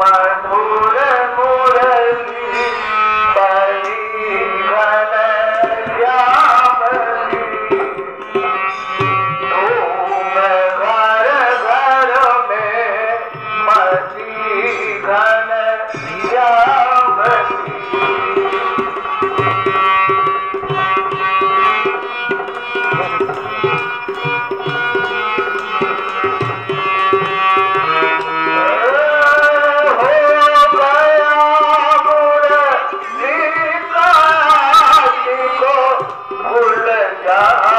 Madhur lugar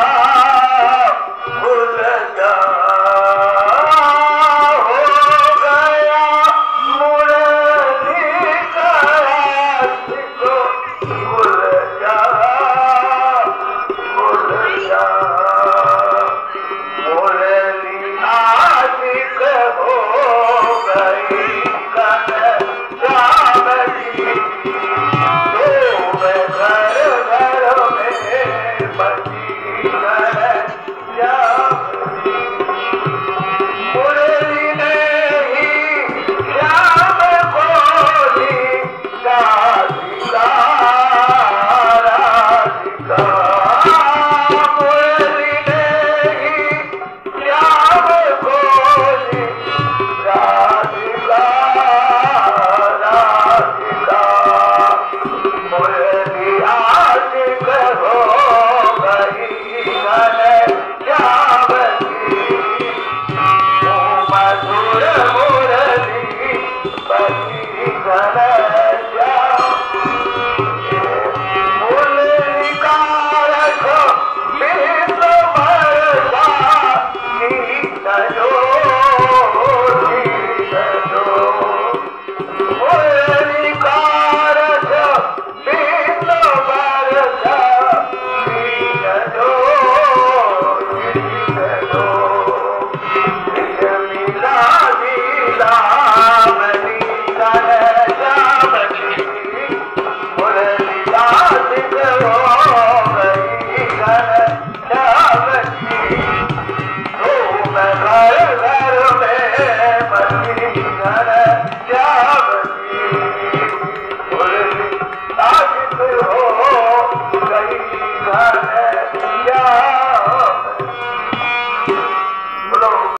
Oh, my God.